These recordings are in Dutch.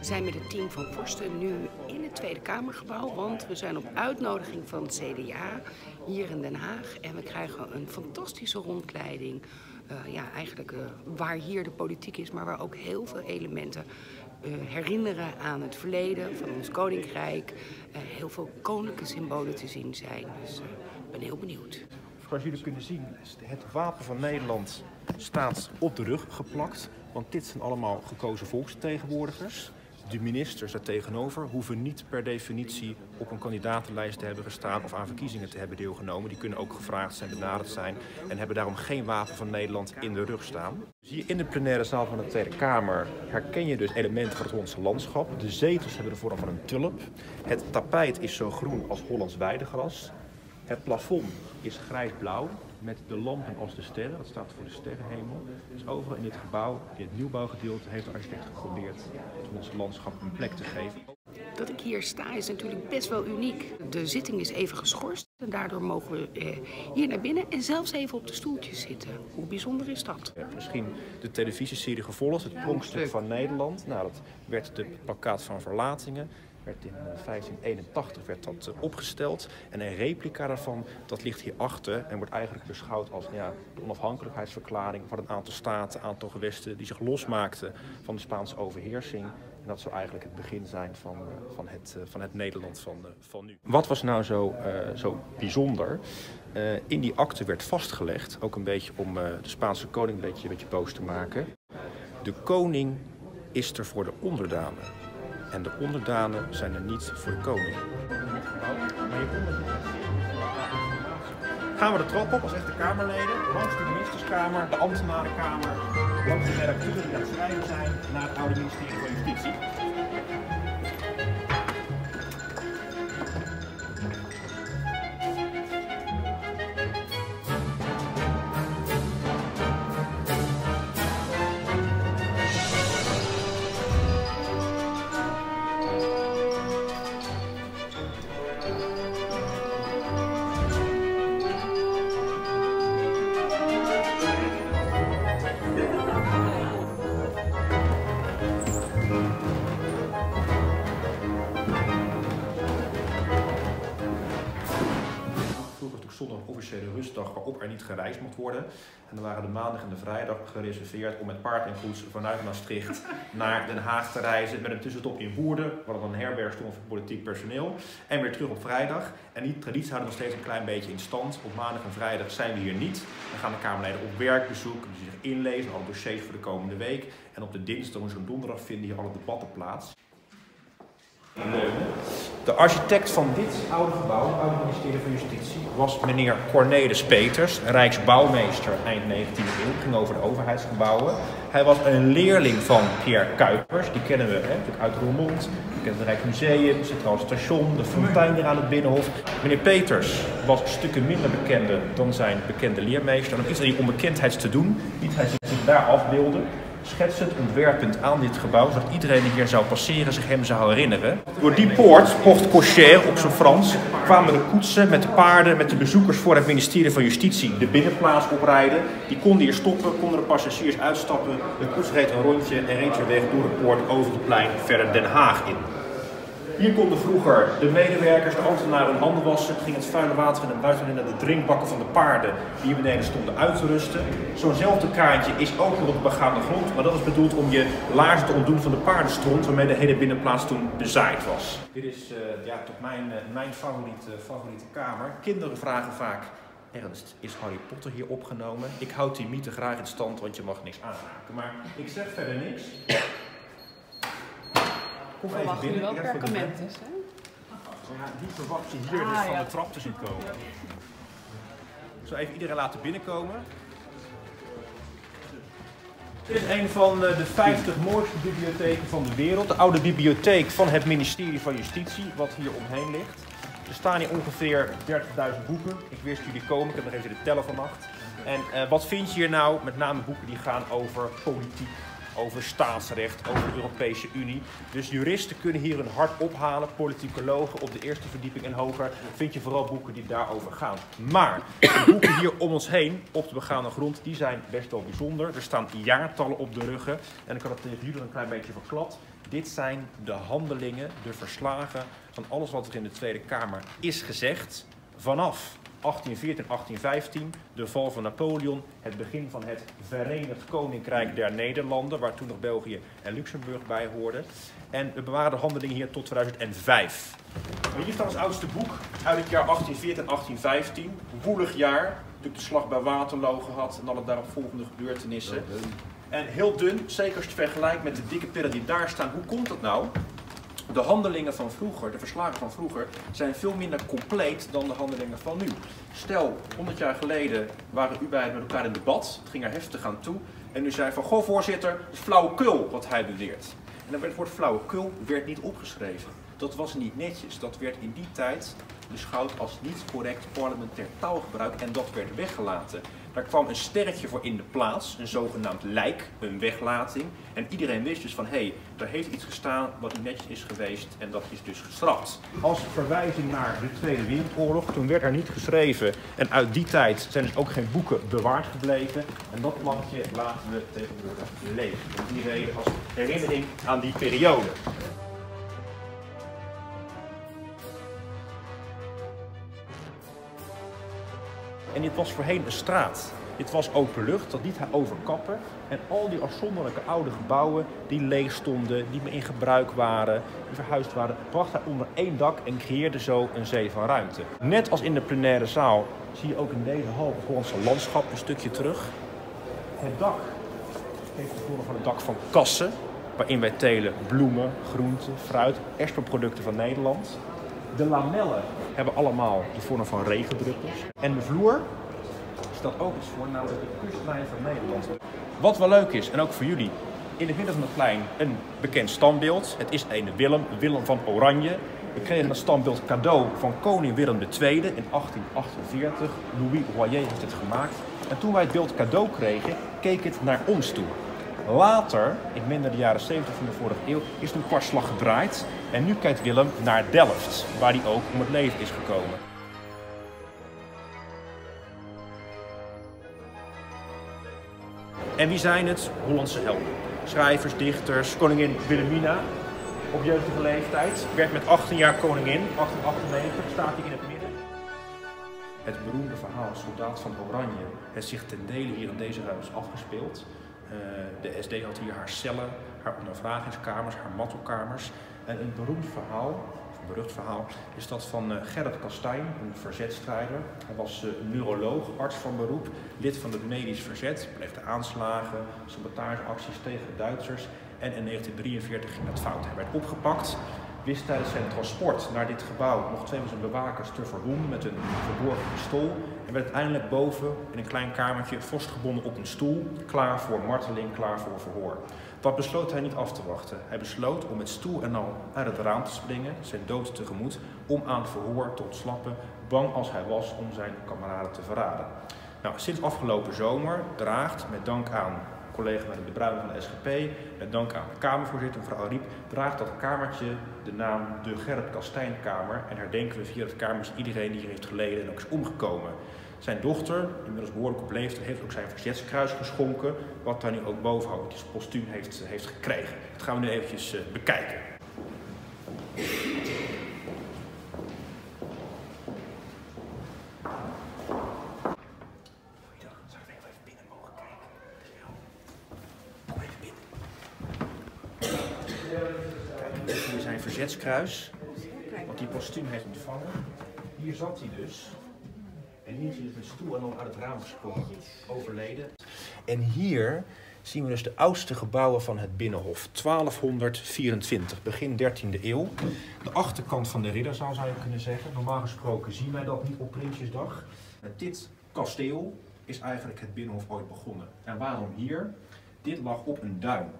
We zijn met het team van Forsten nu in het Tweede Kamergebouw, want we zijn op uitnodiging van het CDA hier in Den Haag. En we krijgen een fantastische rondleiding. Uh, ja, eigenlijk uh, waar hier de politiek is, maar waar ook heel veel elementen uh, herinneren aan het verleden van ons koninkrijk. heel veel koninklijke symbolen te zien zijn. Dus ik ben heel benieuwd. Zoals jullie kunnen zien, het wapen van Nederland staat op de rug geplakt. Want dit zijn allemaal gekozen volksvertegenwoordigers. De ministers daar tegenover hoeven niet per definitie op een kandidatenlijst te hebben gestaan of aan verkiezingen te hebben deelgenomen. Die kunnen ook gevraagd zijn, benaderd zijn en hebben daarom geen wapen van Nederland in de rug staan. Je in de plenaire zaal van de Tweede Kamer herken je dus elementen van het Hollandse landschap. De zetels hebben de vorm van een tulp. Het tapijt is zo groen als Hollands weidegras. Het plafond is grijsblauw met de lampen als de sterren. Dat staat voor de sterrenhemel. Dus overal in dit gebouw, in het nieuwbouwgedeelte, heeft de architect geprobeerd ons landschap een plek te geven. Dat ik hier sta is natuurlijk best wel uniek. De zitting is even geschorst en daardoor mogen we eh, hier naar binnen en zelfs even op de stoeltjes zitten. Hoe bijzonder is dat? Ja, misschien de televisieserie gevolgd, het pronkstuk van Nederland. Nou, dat werd de plakkaat van verlatingen in 1581 eh, werd dat eh, opgesteld. En een replica daarvan, dat ligt hierachter en wordt eigenlijk beschouwd als ja, de onafhankelijkheidsverklaring van een aantal staten, een aantal gewesten die zich losmaakten van de Spaanse overheersing. En dat zou eigenlijk het begin zijn van, uh, van, het, van het Nederland van, van nu. Wat was nou zo, zo bijzonder? in die akte werd vastgelegd, ook een beetje om de Spaanse koning een beetje, een beetje boos te maken. De koning is er voor de onderdanen. En de onderdanen zijn er niet voor de koning. Gaan we de trap op als echte Kamerleden, langs de ministerskamer, de ambtenarenkamer, langs de redacteuren die aan het schrijven zijn, naar het oude ministerie van Justitie. Waarop er niet gereisd mocht worden. En dan waren de maandag en de vrijdag gereserveerd om met paard en koets vanuit Maastricht naar Den Haag te reizen. Met een tussentop in Woerden, waar dan een herberg stond voor politiek personeel. En weer terug op vrijdag. En die traditie houden nog steeds een klein beetje in stand. Op maandag en vrijdag zijn we hier niet. Dan gaan de Kamerleden op werkbezoek, die zich inlezen, alle dossiers voor de komende week. En op de dinsdag, en donderdag vinden hier alle debatten plaats. De architect van dit oude gebouw, het oude ministerie van Justitie, was meneer Cornelis Peters, rijksbouwmeester eind 19e eeuw. ging over de overheidsgebouwen. Hij was een leerling van Pierre Kuipers, die kennen we hè, uit Roermond. We kennen het Rijksmuseum, het Centraal Station, de fontein hier aan het Binnenhof. Meneer Peters was stukken minder bekende dan zijn bekende leermeester. En om iets aan die onbekendheid te doen, liet hij zich daar afbeelden schetsend, ontwerpend aan dit gebouw, zodat iedereen die hier zou passeren zich hem zou herinneren. Door die poort, porte cochère op zijn Frans, kwamen de koetsen met de paarden, met de bezoekers voor het ministerie van Justitie de binnenplaats oprijden. Die konden hier stoppen, konden de passagiers uitstappen. De koets reed een rondje en reed weer weg door de poort over het plein verder Den Haag in. Hier konden vroeger de medewerkers, de ambtenaren hun handen wassen, ging het vuile water in de buiten naar de drinkbakken van de paarden die hier beneden stonden uit te rusten. Zo'nzelfde kaartje is ook nog op de begaande grond, maar dat is bedoeld om je laarzen te ontdoen van de paardenstront waarmee de hele binnenplaats toen bezaaid was. Dit is uh, ja, toch mijn, uh, mijn favoriete, favoriete kamer. Kinderen vragen vaak, Ernst, is Harry Potter hier opgenomen? Ik houd die mythe graag in stand, want je mag niks aanraken. Maar ik zeg verder niks. Kom even binnen. wel perkament is, hè? Ja, die verwacht je hier ah, dus van ja. de trap te zien komen. Ik zal even iedereen laten binnenkomen. Dit is een van eh, de 50 mooiste bibliotheken van de wereld. De oude bibliotheek van het ministerie van Justitie, wat hier omheen ligt. Er staan hier ongeveer 30.000 boeken. Ik wist jullie komen, ik heb nog even de tellen vannacht. En uh, wat vind je hier nou? Met name boeken die gaan over politiek, over staatsrecht, over de Europese Unie. Dus juristen kunnen hier hun hart ophalen, politicologen op de eerste verdieping en hoger. Vind je vooral boeken die daarover gaan. Maar de boeken hier om ons heen, op de begane grond, die zijn best wel bijzonder. Er staan jaartallen op de ruggen. En ik had het tegen jullie een klein beetje verklapt. Dit zijn de handelingen, de verslagen van alles wat er in de Tweede Kamer is gezegd vanaf 1814, 1815, de val van Napoleon, het begin van het Verenigd Koninkrijk der Nederlanden, waar toen nog België en Luxemburg bij hoorden. En we bewaren de handelingen hier tot 2005. Hier staat ons oudste boek uit het jaar 1814, 1815. Woelig jaar, natuurlijk de slag bij Waterloo gehad en alle daaropvolgende gebeurtenissen. En heel dun, zeker als je het vergelijkt met de dikke pillen die daar staan. Hoe komt dat nou? De handelingen van vroeger, de verslagen van vroeger, zijn veel minder compleet dan de handelingen van nu. Stel, 100 jaar geleden waren u bij met elkaar in debat, het ging er heftig aan toe. En u zei van, goh voorzitter, het is flauwekul wat hij beweert. En dan werd het woord flauwekul werd niet opgeschreven. Dat was niet netjes. Dat werd in die tijd beschouwd als niet correct parlementair taalgebruik en dat werd weggelaten. Daar kwam een sterretje voor in de plaats, een zogenaamd lijk, een weglating. En iedereen wist dus van, hé, hey, er heeft iets gestaan wat niet netjes is geweest en dat is dus gestraft. Als verwijzing naar de Tweede Wereldoorlog, toen werd er niet geschreven. En uit die tijd zijn dus ook geen boeken bewaard gebleven. En dat plankje laten we tegenwoordig leeg. Om die reden als herinnering aan die periode. En dit was voorheen een straat. Dit was open lucht, dat liet hij overkappen. En al die afzonderlijke oude gebouwen die leeg stonden, die meer in gebruik waren, die verhuisd waren, bracht hij onder één dak en creëerde zo een zee van ruimte. Net als in de plenaire zaal zie je ook in deze hal het Hollandse landschap een stukje terug. Het dak heeft de vorm van het dak van kassen, waarin wij telen bloemen, groenten, fruit, exportproducten van Nederland. De lamellen hebben allemaal de vorm van regendruppels. En de vloer stelt ook iets voor, namelijk de kustlijn van Nederland. Wat wel leuk is, en ook voor jullie, in het midden van het plein een bekend standbeeld. Het is een Willem, Willem van Oranje. We kregen dat standbeeld cadeau van koning Willem II in 1848. Louis Royer heeft het gemaakt. En toen wij het beeld cadeau kregen, keek het naar ons toe. Later, ik meen de jaren 70 van de vorige eeuw, is een kwartslag gedraaid. En nu kijkt Willem naar Delft, waar hij ook om het leven is gekomen. En wie zijn het? Hollandse helden. Schrijvers, dichters, koningin Wilhelmina op jeugdige leeftijd. Werd met 18 jaar koningin, 1898, staat hij in het midden. Het beroemde verhaal Soldaat van Oranje heeft zich ten dele hier in deze huis afgespeeld. Uh, de SD had hier haar cellen, haar ondervragingskamers, haar mattelkamers. En een beroemd verhaal, berucht verhaal, is dat van uh, Gerrit Kastijn, een verzetstrijder. Hij was uh, neuroloog, arts van beroep, lid van het medisch verzet, pleegde aanslagen, sabotageacties tegen Duitsers. En in 1943 ging het fout. Hij werd opgepakt, wist tijdens zijn transport naar dit gebouw nog twee van zijn bewakers te verwonden met een verborgen pistool. En werd uiteindelijk boven in een klein kamertje vastgebonden op een stoel, klaar voor marteling, klaar voor verhoor. Dat besloot hij niet af te wachten. Hij besloot om met stoel en al uit het raam te springen, zijn dood tegemoet, om aan verhoor te ontsnappen, bang als hij was om zijn kameraden te verraden. Nou, sinds afgelopen zomer draagt, met dank aan collega de Bruin van de SGP, met dank aan de Kamervoorzitter mevrouw Ariep, draagt dat kamertje de naam de Gerrit Kastijnkamer en herdenken we via het kamer iedereen die hier heeft geleden en ook is omgekomen. Zijn dochter, inmiddels behoorlijk op leeftijd, heeft ook zijn verzetskruis geschonken, wat daar nu ook bovenop het postuum heeft, heeft gekregen. Dat gaan we nu eventjes uh, bekijken. Hier wat die postuum heeft ontvangen. Hier zat hij dus. En hier zie je een stoel en dan uit het raam gesprongen, overleden. En hier zien we dus de oudste gebouwen van het Binnenhof, 1224, begin 13e eeuw. De achterkant van de ridderzaal zou je kunnen zeggen. Normaal gesproken zien wij dat niet op Prinsjesdag. Dit kasteel is eigenlijk het Binnenhof ooit begonnen. En waarom hier? Dit lag op een duin.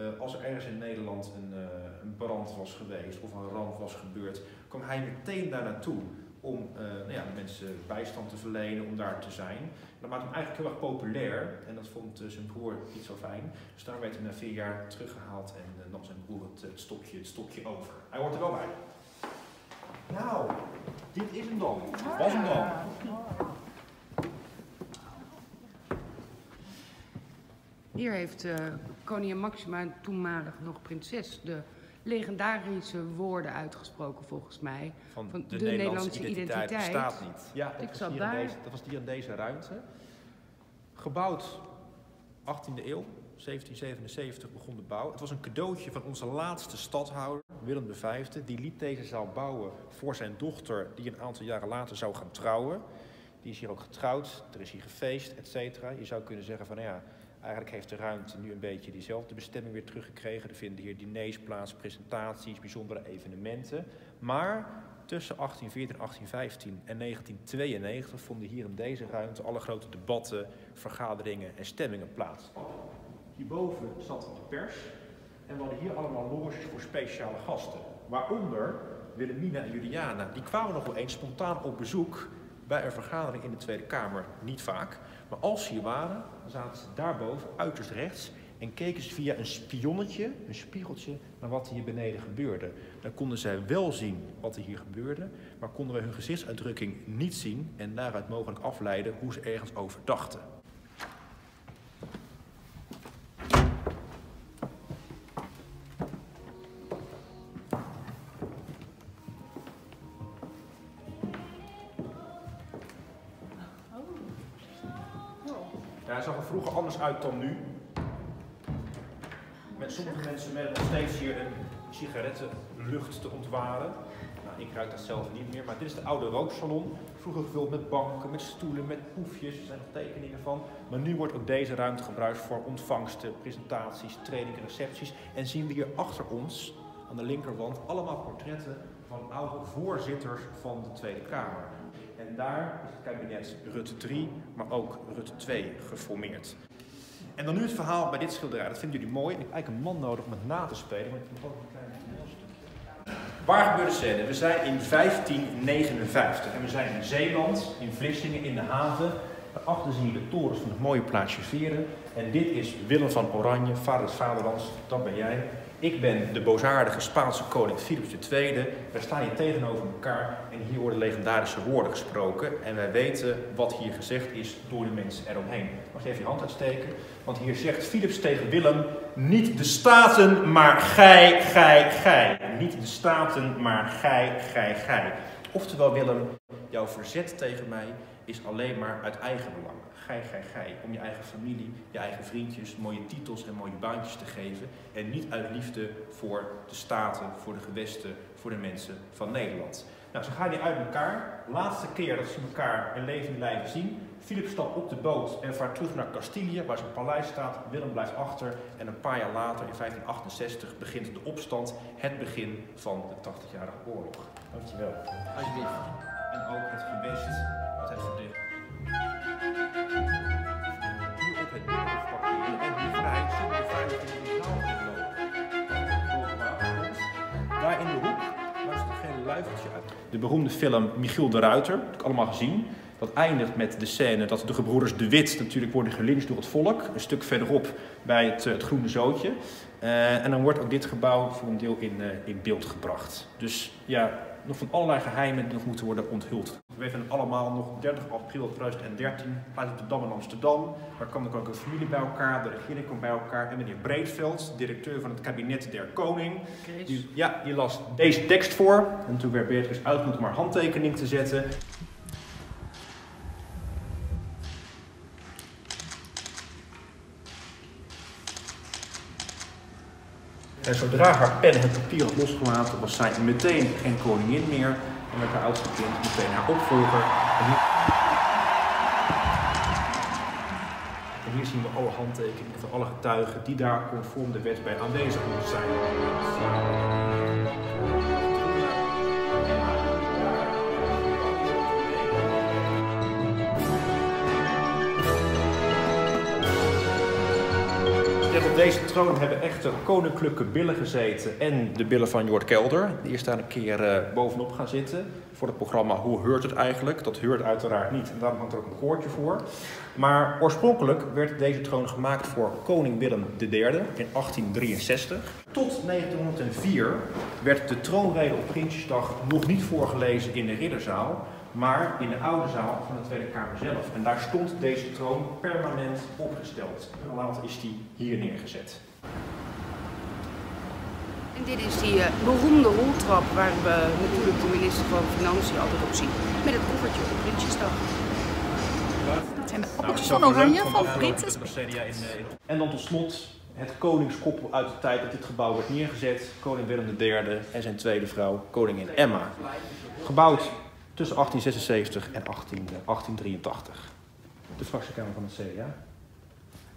Uh, als er ergens in Nederland een, uh, een, brand was geweest of een ramp was gebeurd, kwam hij meteen daar naartoe om uh, nou ja, mensen bijstand te verlenen, om daar te zijn. Dat maakte hem eigenlijk heel erg populair en dat vond zijn broer niet zo fijn. Dus daar werd hij na vier jaar teruggehaald en nam zijn broer het, het, stokje, het stokje over. Hij hoort er wel bij. Nou, dit is hem dan. Was hem dan. Hier heeft koningin Maxima, toenmalig nog prinses, de legendarische woorden uitgesproken volgens mij. Van, de, Nederlandse, identiteit, bestaat niet. Ja, dat, was hier Deze, dat was hier in deze ruimte. Gebouwd 18e eeuw, 1777 begon de bouw. Het was een cadeautje van onze laatste stadhouder, Willem V. Die liet deze zaal bouwen voor zijn dochter, die een aantal jaren later zou gaan trouwen. Die is hier ook getrouwd, er is hier gefeest, et cetera. Je zou kunnen zeggen van, nou ja, eigenlijk heeft de ruimte nu een beetje diezelfde bestemming weer teruggekregen. Er vinden hier diners plaats, presentaties, bijzondere evenementen. Maar tussen 1814, 1815 en 1992 vonden hier in deze ruimte alle grote debatten, vergaderingen en stemmingen plaats. Hierboven zat de pers en we hadden hier allemaal loges voor speciale gasten. Waaronder Wilhelmina en Juliana. Die kwamen nog wel eens spontaan op bezoek bij een vergadering in de Tweede Kamer. Niet vaak. Maar als ze hier waren, zaten ze daarboven, uiterst rechts. En keken ze via een spionnetje, een spiegeltje, naar wat hier beneden gebeurde. Dan konden zij wel zien wat er hier gebeurde, maar konden we hun gezichtsuitdrukking niet zien en daaruit mogelijk afleiden hoe ze ergens over dachten. Uit dan nu. Met sommige mensen met nog steeds hier een sigarettenlucht te ontwaren. Nou, ik ruik dat zelf niet meer, maar dit is de oude rooksalon. Vroeger gevuld met banken, met stoelen, met poefjes. Er zijn nog tekeningen van. Maar nu wordt ook deze ruimte gebruikt voor ontvangsten, presentaties, trainingen, recepties. En zien we hier achter ons, aan de linkerwand, allemaal portretten van oude voorzitters van de Tweede Kamer. En daar is het kabinet Rutte 3, maar ook Rutte 2 geformeerd. En dan nu het verhaal bij dit schilderij. Dat vinden jullie mooi. ik heb eigenlijk een man nodig om het na te spelen. Maar ik heb ook een klein. Waar gebeurde de scène? We zijn in 1559 en we zijn in Zeeland, in Vlissingen, in de haven. Daarachter zie je de torens van het mooie plaatsje Veren. En dit is Willem van Oranje, vader des vaderlands. Dat ben jij. Ik ben de boosaardige Spaanse koning Philips II. Wij staan hier tegenover elkaar en hier worden legendarische woorden gesproken. En wij weten wat hier gezegd is door de mensen eromheen. Mag je even je hand uitsteken? Want hier zegt Philips tegen Willem: Niet de staten, maar gij, gij, gij. Niet de staten, maar gij, gij, gij. Oftewel, Willem, jouw verzet tegen mij is alleen maar uit eigen belang. Gij, gij, gij. Om je eigen familie, je eigen vriendjes, mooie titels en mooie baantjes te geven. En niet uit liefde voor de staten, voor de gewesten, voor de mensen van Nederland. Nou, ze gaan hier uit elkaar. Laatste keer dat ze elkaar in leven lijven zien. Philip stapt op de boot en vaart terug naar Castilië, waar zijn paleis staat. Willem blijft achter. En een paar jaar later, in 1568, begint de opstand. Het begin van de 80-jarige oorlog. Dankjewel. Alsjeblieft. En ook het gewest wat het verdedigt. Nu op het parkeren en hier vrij zonder beveiliging in de zaal inlopen. Daar in de hoek, het gele luifeltje uit. De beroemde film Michiel de Ruiter, dat heb ik allemaal gezien. Dat eindigt met de scène dat de gebroeders De Wit natuurlijk worden gelincht door het volk. Een stuk verderop bij het, het Groene Zootje. Uh, en dan wordt ook dit gebouw voor een deel in, uh, in beeld gebracht. Dus ja, nog van allerlei geheimen die nog moeten worden onthuld. We weten allemaal nog 30 april 2013, plaats op de Dam in Amsterdam. Daar kwam ook een familie bij elkaar, de regering kwam bij elkaar. En meneer Breedveld, directeur van het kabinet der koning, die, ja, die las deze tekst voor. En toen werd Beatrice uitgenodigd om haar handtekening te zetten. Zodra haar pen het papier had losgelaten, was zij meteen geen koningin meer. En werd haar oudste kind meteen haar opvolger. En hier... en hier zien we alle handtekeningen van alle getuigen die daar conform de wet bij aanwezig moeten zijn. Op deze troon hebben echte koninklijke billen gezeten en de billen van Jort Kelder. Die is daar een keer uh, bovenop gaan zitten voor het programma Hoe heurt het eigenlijk? Dat heurt uiteraard niet en daarom hangt er ook een koortje voor. Maar oorspronkelijk werd deze troon gemaakt voor koning Willem III in 1863. Tot 1904 werd de troonrede op Prinsjesdag nog niet voorgelezen in de ridderzaal, maar in de oude zaal van de Tweede Kamer zelf. En daar stond deze troon permanent opgesteld. En later is die hier neergezet. En dit is die uh, beroemde roltrap waar we natuurlijk de minister van Financiën altijd op zien. Met het koffertje op Prinsjesdag. Het zijn de appeltjes van oranje van Prinses. En dan tot slot het koningskoppel uit de tijd dat dit gebouw werd neergezet. Koning Willem III en zijn tweede vrouw, koningin Emma. Gebouwd tussen 1876 en 18, 1883. De fractiekamer van het CDA.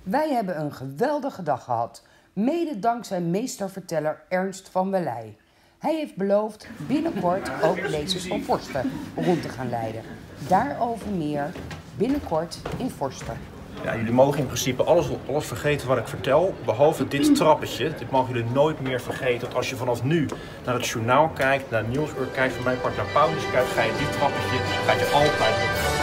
Wij hebben een geweldige dag gehad. Mede dankzij meesterverteller Ernst van Welij. Hij heeft beloofd binnenkort ook lezers van Forster rond te gaan leiden. Daarover meer binnenkort in Forster. Ja, jullie mogen in principe alles, vergeten wat ik vertel, behalve dit trappetje. Dit mogen jullie nooit meer vergeten. Want als je vanaf nu naar het journaal kijkt, naar Nieuwsuur kijkt, van mijn part naar Paulus kijkt, ga je dit trappetje, ga je altijd.